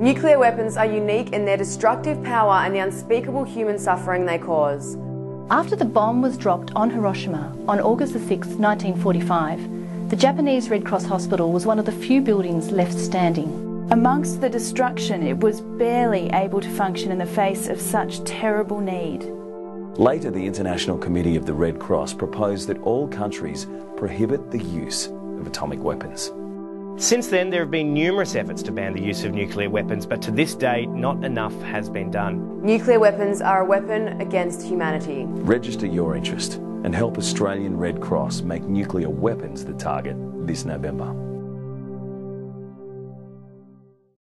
Nuclear weapons are unique in their destructive power and the unspeakable human suffering they cause. After the bomb was dropped on Hiroshima on August 6, 1945, the Japanese Red Cross Hospital was one of the few buildings left standing. Amongst the destruction, it was barely able to function in the face of such terrible need. Later, the International Committee of the Red Cross proposed that all countries prohibit the use of atomic weapons. Since then, there have been numerous efforts to ban the use of nuclear weapons, but to this day, not enough has been done. Nuclear weapons are a weapon against humanity. Register your interest and help Australian Red Cross make nuclear weapons the target this November.